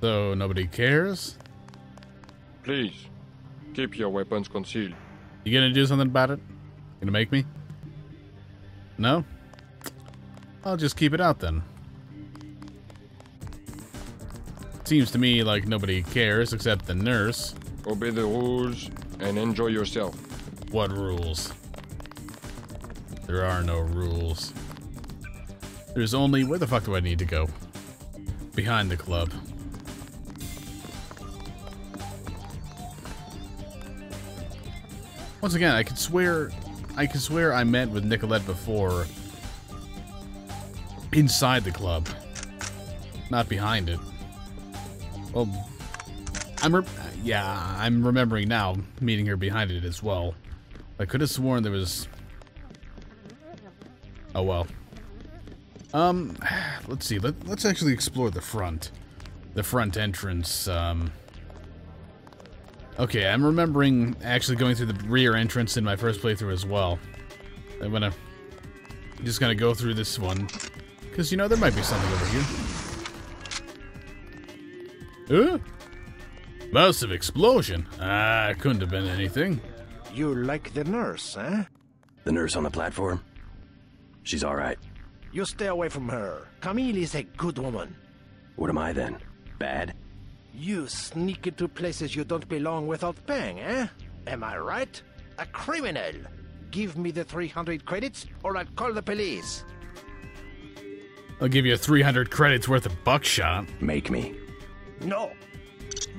So nobody cares? Please, keep your weapons concealed. You gonna do something about it? Gonna make me? No? I'll just keep it out then. Seems to me like nobody cares except the nurse. Obey the rules and enjoy yourself. What rules? There are no rules. There's only where the fuck do I need to go? Behind the club. Once again, I could swear I could swear I met with Nicolette before inside the club. Not behind it. Well, I'm yeah, I'm remembering now meeting her behind it as well. I could have sworn there was Oh well. Um, let's see. Let, let's actually explore the front. The front entrance. Um, okay, I'm remembering actually going through the rear entrance in my first playthrough as well. I'm gonna... Just gonna go through this one. Because, you know, there might be something over here. Huh? Massive explosion. Ah, couldn't have been anything. You like the nurse, eh? The nurse on the platform? She's alright. You stay away from her. Camille is a good woman. What am I then? Bad? You sneak into places you don't belong without paying, eh? Am I right? A criminal. Give me the 300 credits or I'll call the police. I'll give you 300 credits worth of buckshot. Make me. No.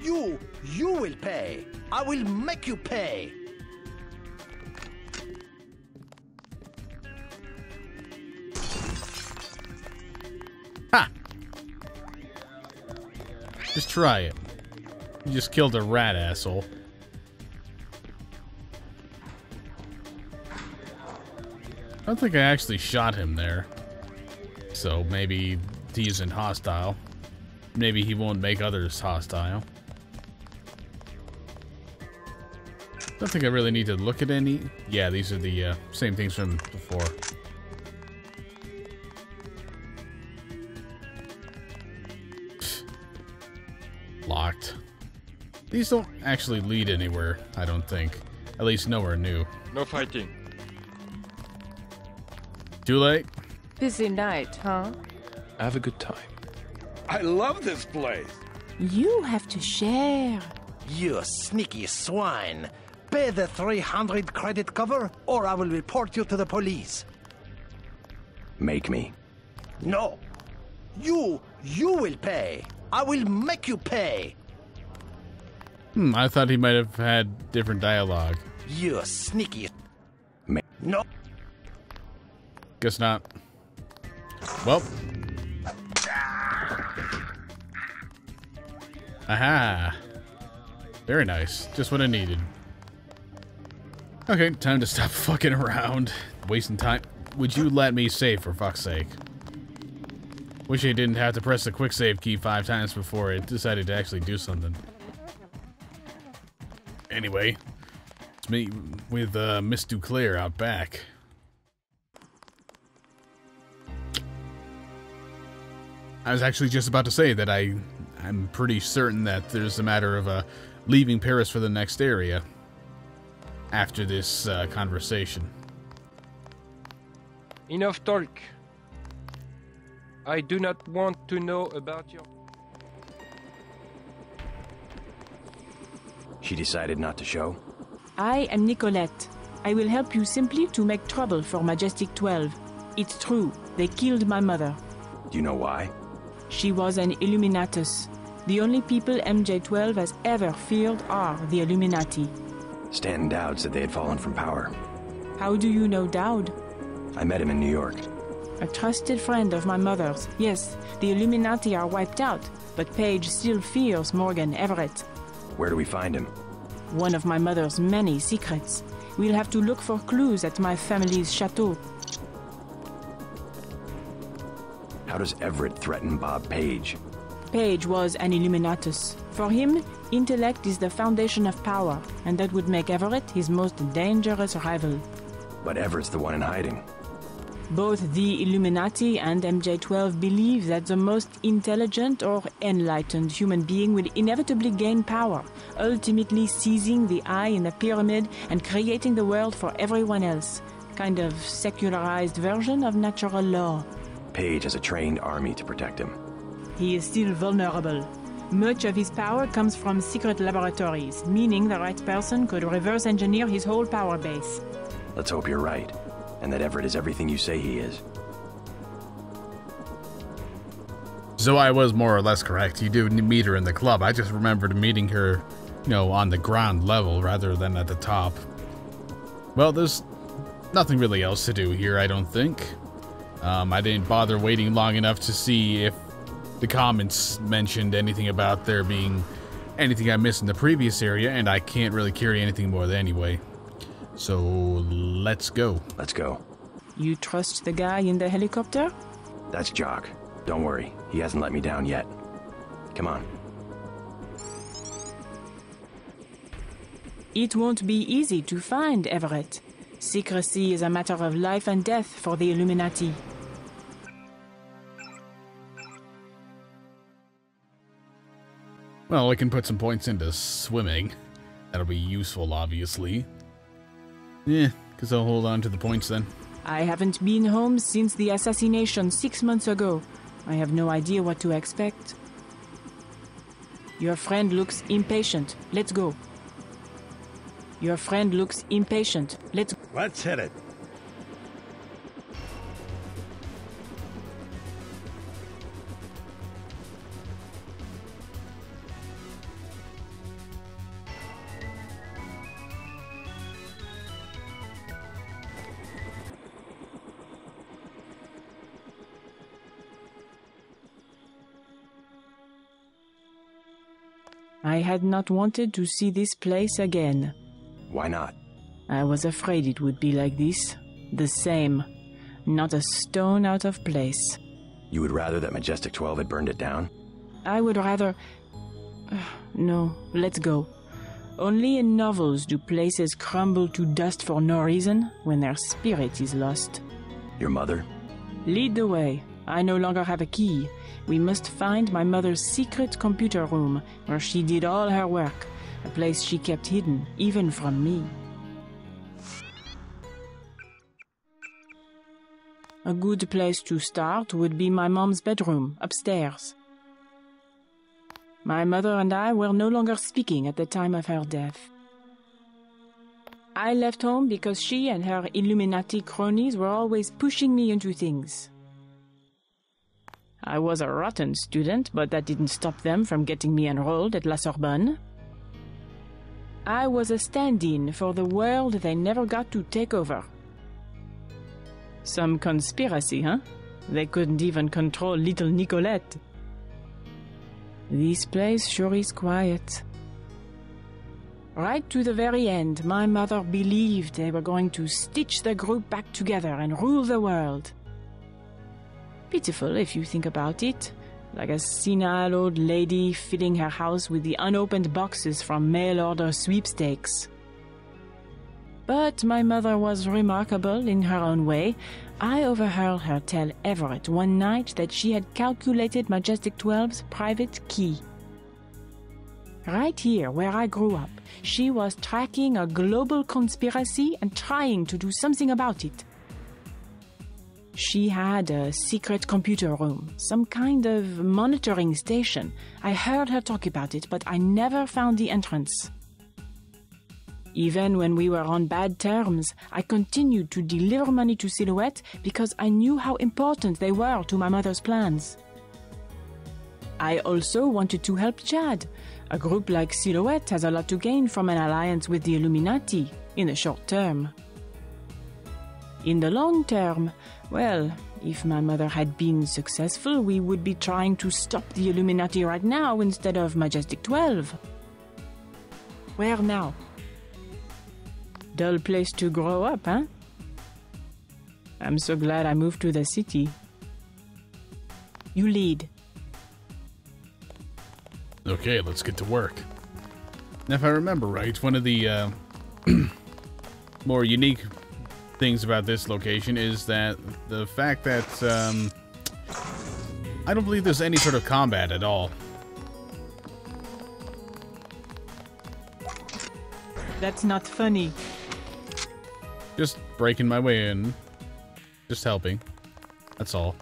You, you will pay. I will make you pay. Just try it. You just killed a rat, asshole. I don't think I actually shot him there. So maybe he isn't hostile. Maybe he won't make others hostile. Don't think I really need to look at any. Yeah, these are the uh, same things from before. Locked. These don't actually lead anywhere, I don't think. At least nowhere new. No fighting. Too late? Busy night, huh? Have a good time. I love this place. You have to share. You sneaky swine. Pay the 300 credit cover or I will report you to the police. Make me. No. You, you will pay. I will make you pay. Hmm, I thought he might have had different dialogue. You're sneaky. Ma- No. Guess not. Well. Aha. Very nice. Just what I needed. Okay, time to stop fucking around. Wasting time. Would you let me save for fuck's sake? Wish I didn't have to press the quick save key five times before it decided to actually do something. Anyway, it's me with uh, Miss DuClare out back. I was actually just about to say that I, I'm pretty certain that there's a matter of uh, leaving Paris for the next area after this uh, conversation. Enough talk. I do not want to know about your. She decided not to show? I am Nicolette. I will help you simply to make trouble for Majestic 12. It's true, they killed my mother. Do you know why? She was an Illuminatus. The only people MJ12 has ever feared are the Illuminati. Stanton Dowd said they had fallen from power. How do you know Dowd? I met him in New York. A trusted friend of my mother's. Yes, the Illuminati are wiped out, but Page still fears Morgan Everett. Where do we find him? One of my mother's many secrets. We'll have to look for clues at my family's chateau. How does Everett threaten Bob Page? Page was an Illuminatus. For him, intellect is the foundation of power, and that would make Everett his most dangerous rival. But Everett's the one in hiding. Both the Illuminati and MJ12 believe that the most intelligent or enlightened human being will inevitably gain power, ultimately seizing the eye in the pyramid and creating the world for everyone else. Kind of secularized version of natural law. Page has a trained army to protect him. He is still vulnerable. Much of his power comes from secret laboratories, meaning the right person could reverse engineer his whole power base. Let's hope you're right, and that Everett is everything you say he is. So I was more or less correct. You do meet her in the club. I just remembered meeting her, you know, on the ground level rather than at the top. Well, there's nothing really else to do here, I don't think. Um, I didn't bother waiting long enough to see if the comments mentioned anything about there being anything I missed in the previous area, and I can't really carry anything more than anyway. So let's go. Let's go. You trust the guy in the helicopter? That's Jock. Don't worry, he hasn't let me down yet. Come on. It won't be easy to find Everett. Secrecy is a matter of life and death for the Illuminati. Well, I can put some points into swimming. That'll be useful, obviously. Yeah, guess I'll hold on to the points then. I haven't been home since the assassination six months ago. I have no idea what to expect. Your friend looks impatient. Let's go. Your friend looks impatient. Let's Let's hit it. I had not wanted to see this place again. Why not? I was afraid it would be like this. The same. Not a stone out of place. You would rather that Majestic 12 had burned it down? I would rather. No, let's go. Only in novels do places crumble to dust for no reason when their spirit is lost. Your mother? Lead the way. I no longer have a key. We must find my mother's secret computer room where she did all her work, a place she kept hidden, even from me. A good place to start would be my mom's bedroom, upstairs. My mother and I were no longer speaking at the time of her death. I left home because she and her Illuminati cronies were always pushing me into things. I was a rotten student, but that didn't stop them from getting me enrolled at La Sorbonne. I was a stand in for the world they never got to take over. Some conspiracy, huh? They couldn't even control little Nicolette. This place sure is quiet. Right to the very end, my mother believed they were going to stitch the group back together and rule the world. Pitiful if you think about it, like a senile old lady filling her house with the unopened boxes from mail order sweepstakes. But my mother was remarkable in her own way. I overheard her tell Everett one night that she had calculated Majestic 12's private key. Right here, where I grew up, she was tracking a global conspiracy and trying to do something about it. She had a secret computer room, some kind of monitoring station. I heard her talk about it, but I never found the entrance. Even when we were on bad terms, I continued to deliver money to Silhouette because I knew how important they were to my mother's plans. I also wanted to help Chad. A group like Silhouette has a lot to gain from an alliance with the Illuminati in the short term. In the long term, well, if my mother had been successful, we would be trying to stop the Illuminati right now instead of Majestic 12. Where now? Dull place to grow up, huh? I'm so glad I moved to the city. You lead. Okay, let's get to work. Now, if I remember right, one of the uh, more unique things about this location is that the fact that um, I don't believe there's any sort of combat at all. That's not funny. Just breaking my way in. Just helping. That's all.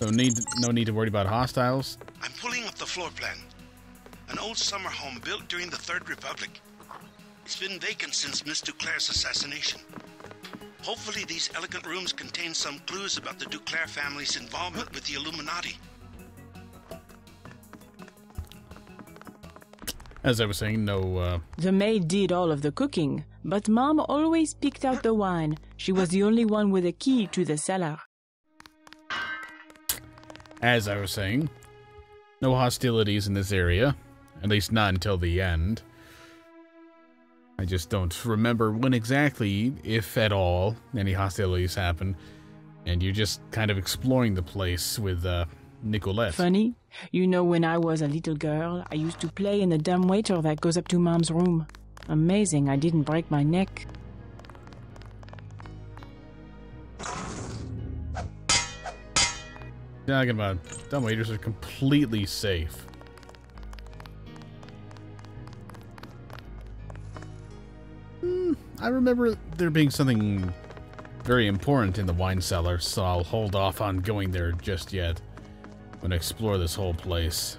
So need no need to worry about hostiles. I'm pulling up the floor plan. An old summer home built during the Third Republic. It's been vacant since Miss DuClare's assassination. Hopefully, these elegant rooms contain some clues about the DuClare family's involvement with the Illuminati. As I was saying, no uh, The maid did all of the cooking, but Mom always picked out the wine. She was the only one with a key to the cellar. as I was saying, no hostilities in this area. At least not until the end. I just don't remember when exactly, if at all, any hostilities happen. And you're just kind of exploring the place with uh, Nicolette. Funny? You know, when I was a little girl, I used to play in the dumb waiter that goes up to Mom's room. Amazing, I didn't break my neck. Talking about dumb waiters are completely safe. I remember there being something very important in the wine cellar, so I'll hold off on going there just yet. I'm gonna explore this whole place.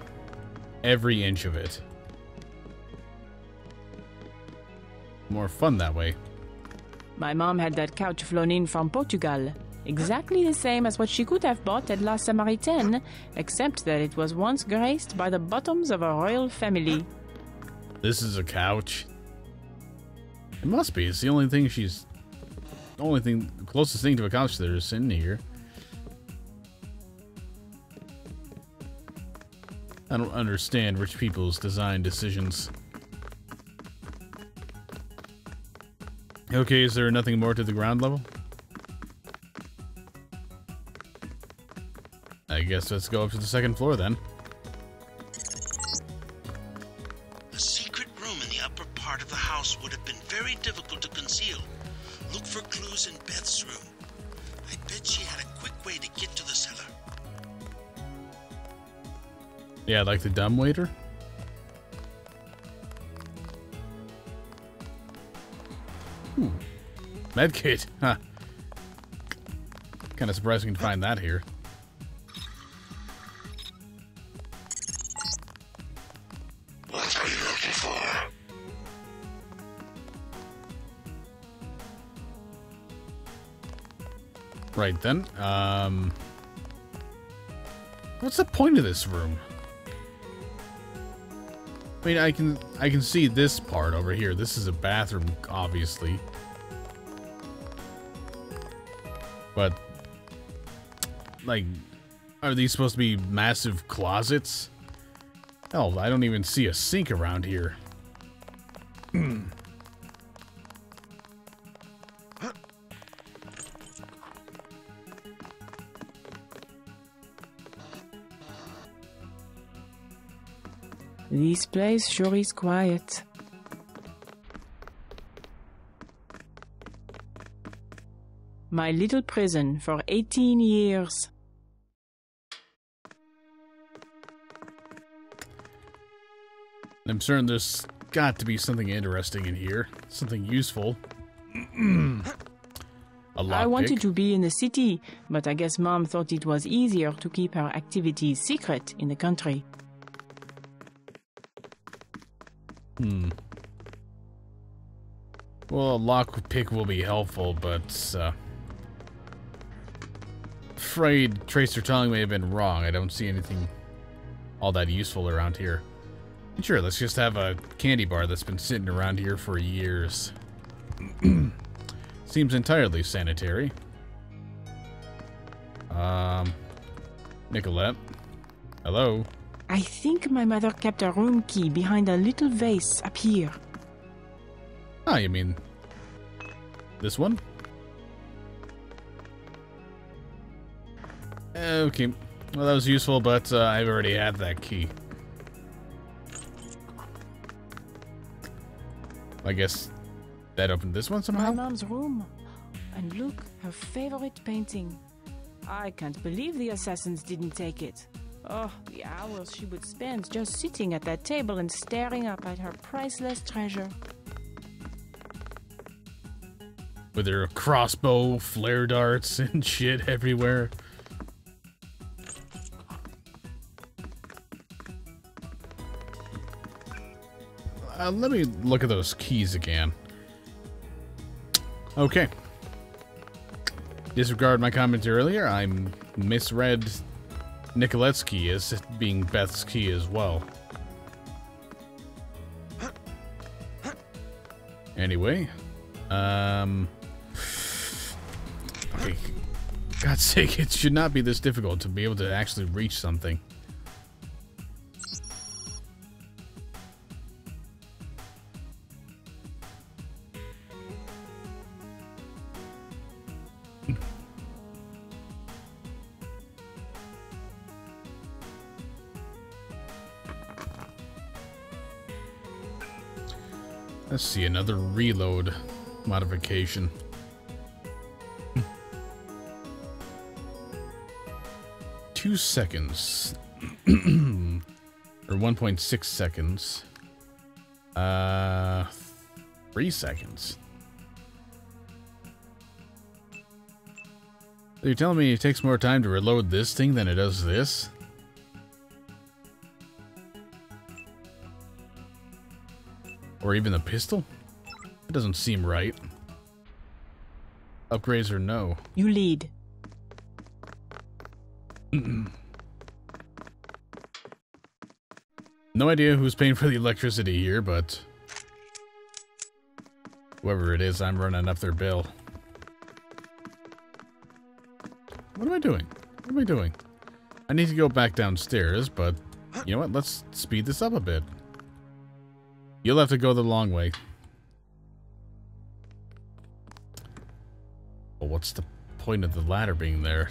Every inch of it. More fun that way. My mom had that couch flown in from Portugal. Exactly the same as what she could have bought at La Samaritaine, except that it was once graced by the bottoms of a royal family. This is a couch. It must be. It's the only thing she's. The only thing. Closest thing to a couch that is in here. I don't understand rich people's design decisions. Okay, is there nothing more to the ground level? I guess let's go up to the second floor then. Yeah, like the dumb waiter. Hmm. Medkit, huh. Kind of surprising to find that here. What are you looking for? Right then. Um. What's the point of this room? I mean, I can I can see this part over here. This is a bathroom, obviously. But like are these supposed to be massive closets? Hell, I don't even see a sink around here. This place sure is quiet. My little prison for 18 years. I'm certain there's got to be something interesting in here. Something useful. I wanted lockpick. to be in the city, but I guess mom thought it was easier to keep her activities secret in the country. Hmm. Well, a lockpick will be helpful, but, uh... Afraid Tracer Telling may have been wrong. I don't see anything all that useful around here. Sure, let's just have a candy bar that's been sitting around here for years. Seems entirely sanitary. Um... Nicolette? Hello? I think my mother kept a room key behind a little vase up here. Ah, you mean this one? Okay, well that was useful, but uh, I've already had that key. I guess that opened this one somehow? My mom's room. And look, her favorite painting. I can't believe the assassins didn't take it. Oh, the hours she would spend just sitting at that table and staring up at her priceless treasure. With her crossbow, flare darts, and shit everywhere. Uh, let me look at those keys again. Okay. Disregard my comments earlier. I misread Nicolette's key as being Beth's key as well. Anyway, um, okay. God's sake, it should not be this difficult to be able to actually reach something. Let's see, another reload modification. Two seconds. or 1.6 seconds. Uh, three seconds. You're telling me it takes more time to reload this thing than it does this? Or even the pistol? That doesn't seem right. Upgrades or no? You lead. No idea who's paying for the electricity here, but... Whoever it is, I'm running up their bill. What am I doing? What am I doing? I need to go back downstairs, but... You know what? Let's speed this up a bit. You'll have to go the long way. Well, what's the point of the ladder being there?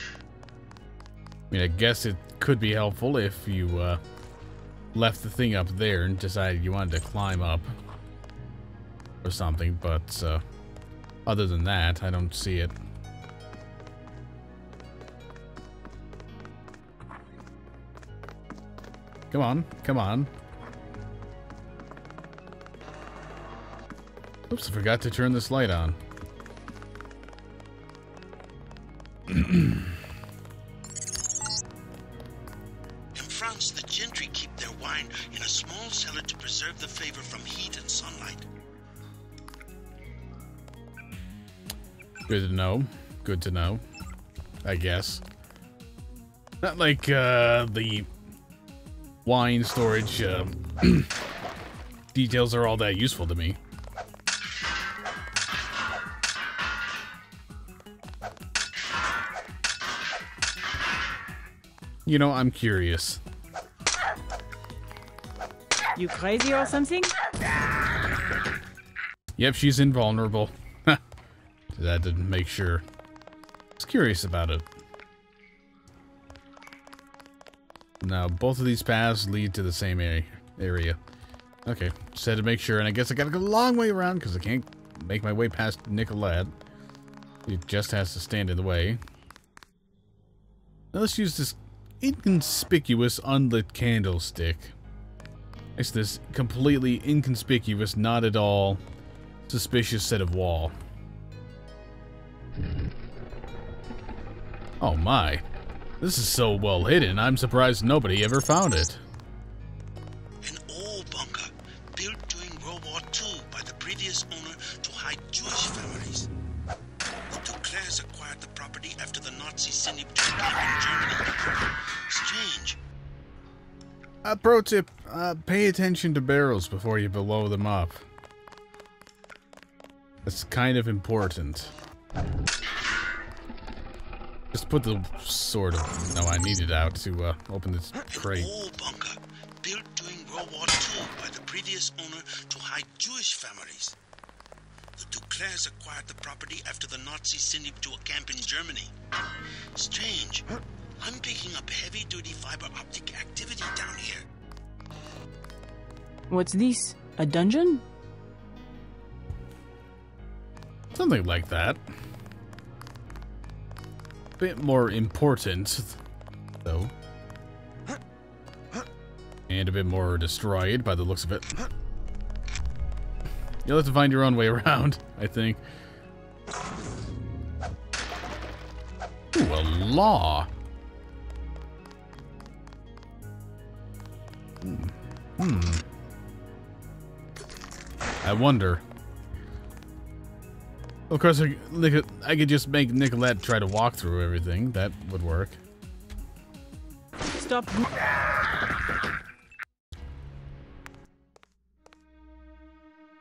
I mean, I guess it could be helpful if you uh, left the thing up there and decided you wanted to climb up or something, but uh, other than that, I don't see it. Come on, come on. Oops, I forgot to turn this light on. In France, the gentry keep their wine in a small cellar to preserve the flavor from heat and sunlight. Good to know. Good to know. I guess. Not like uh, the wine storage uh, details are all that useful to me. You know, I'm curious. You crazy or something? Yep, she's invulnerable. that didn't make sure. I was curious about it. Now, both of these paths lead to the same area. Okay, just had to make sure, and I guess I gotta go a long way around because I can't make my way past Nicolette. It just has to stand in the way. Now let's use this inconspicuous unlit candlestick. It's this completely inconspicuous, not at all suspicious set of wall. Oh my. This is so well hidden, I'm surprised nobody ever found it. An old bunker built during World War II by the previous owner to hide Jewish families. The DuClares acquired the property after the Nazis sent it to camp in Germany. Strange. Uh, pro tip, uh, pay attention to barrels before you blow them up. That's kind of important. Just put the sword of... No, I need it out to uh, open this crate. An old bunker built during World War II by the previous owner to hide Jewish families. The DuClares acquired the property after the Nazis sent him to a camp in Germany. Strange. I'm picking up heavy-duty fiber optic activity down here. What's this? A dungeon? Something like that. Bit more important, though. And a bit more destroyed by the looks of it. You'll have to find your own way around, I think. Ooh, a law. Hmm. Hmm. I wonder. Of course, I, I could just make Nicolette try to walk through everything. That would work. Stop.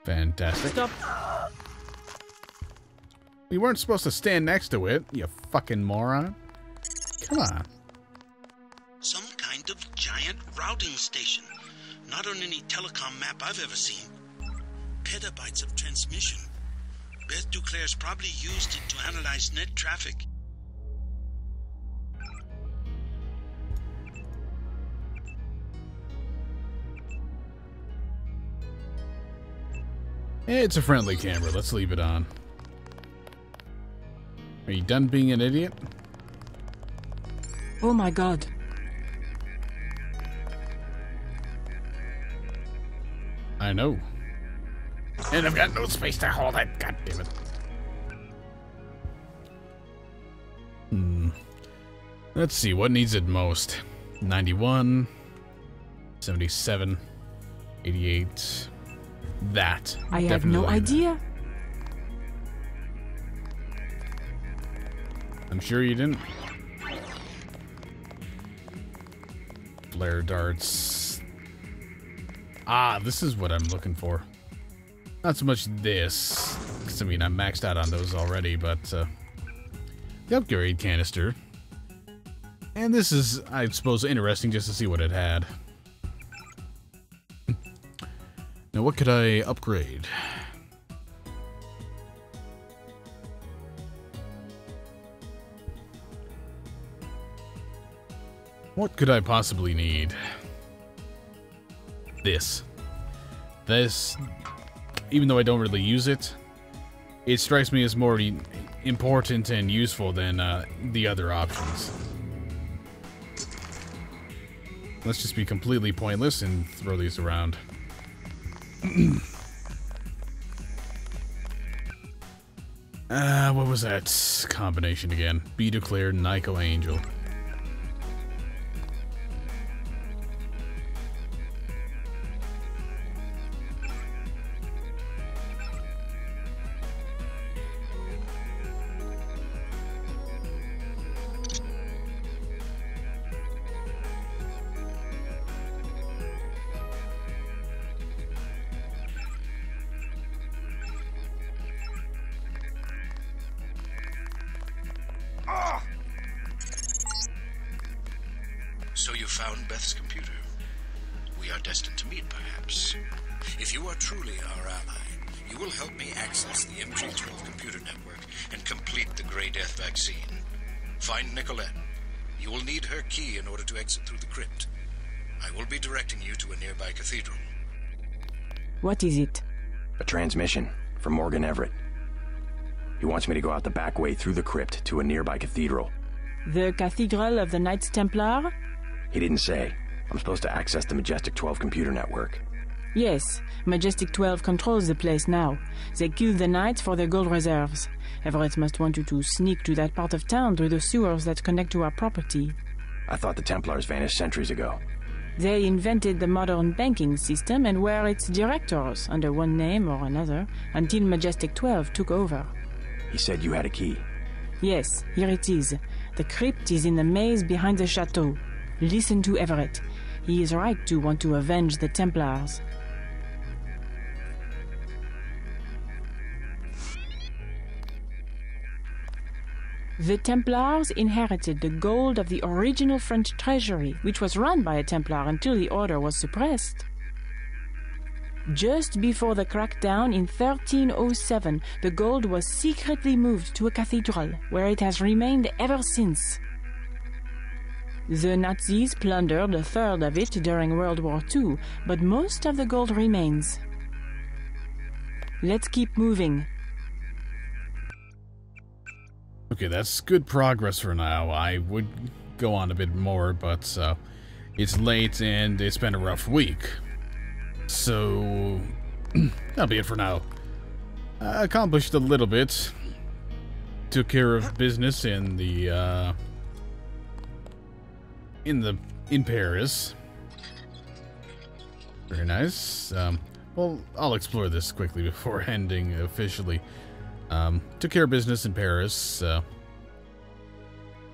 Fantastic. Stop. We weren't supposed to stand next to it, you fucking moron. Come on. Some kind of giant routing station. Not on any telecom map I've ever seen. Petabytes of transmission. Beth DuClare's probably used it to analyze net traffic. It's a friendly camera. Let's leave it on. Are you done being an idiot? Oh my god. I know. And I've got no space to hold it. God damn it. Hmm. Let's see. What needs it most? 91, 77, 88. That. I have no idea. I'm sure you didn't. Flare darts. Ah, this is what I'm looking for. Not so much this, because I mean I'm maxed out on those already, but uh, the upgrade canister. And this is, I suppose, interesting just to see what it had. Now, what could I upgrade? What could I possibly need? This. This, even though I don't really use it, it strikes me as more important and useful than uh, the other options. Let's just be completely pointless and throw these around. uh, what was that combination again? Be declared Nico Angel. So you found Beth's computer. We are destined to meet, perhaps. If you are truly our ally, you will help me access the MJ12 computer network and complete the Grey Death vaccine. Find Nicolette. You will need her key in order to exit through the crypt. I will be directing you to a nearby cathedral. What is it? A transmission from Morgan Everett. He wants me to go out the back way through the crypt to a nearby cathedral. The Cathedral of the Knights Templar? He didn't say. I'm supposed to access the Majestic 12 computer network. Yes, Majestic 12 controls the place now. They killed the knights for their gold reserves. Everett must want you to sneak to that part of town through the sewers that connect to our property. I thought the Templars vanished centuries ago. They invented the modern banking system and were its directors under one name or another until Majestic 12 took over. He said you had a key. Yes, here it is. The crypt is in the maze behind the chateau. Listen to Everett. He is right to want to avenge the Templars. The Templars inherited the gold of the original French treasury, which was run by a Templar until the order was suppressed. Just before the crackdown in 1307, the gold was secretly moved to a cathedral, where it has remained ever since. The Nazis plundered a third of it during World War II, but most of the gold remains. Let's keep moving. Okay, that's good progress for now. I would go on a bit more, but uh, it's late and it's been a rough week. So, that'll be it for now. I accomplished a little bit. Took care of business in the, uh, in the, in Paris. Very nice. Um, well, I'll explore this quickly before ending officially. Um, took care of business in Paris. Uh,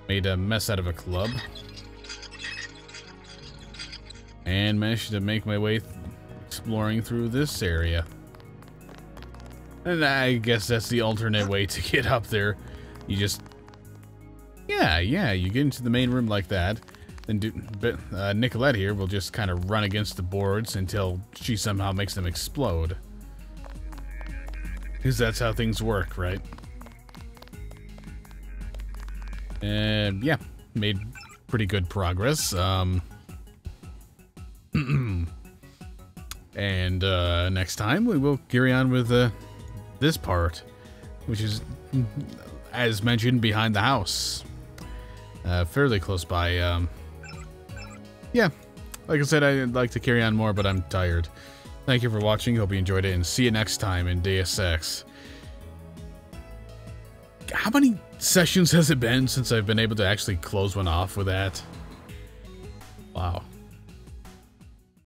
made a mess out of a club. And managed to make my way th exploring through this area. And I guess that's the alternate way to get up there. You just... Yeah, yeah, you get into the main room like that. Then do, but, uh, Nicolette here will just kind of run against the boards until she somehow makes them explode. Because that's how things work, right? And yeah, made pretty good progress. Um, and uh, next time we will carry on with uh, this part, which is, as mentioned, behind the house. Uh, fairly close by. Um, yeah, like I said, I'd like to carry on more, but I'm tired. Thank you for watching. Hope you enjoyed it, and see you next time in Deus Ex. How many sessions has it been since I've been able to actually close one off with that? Wow.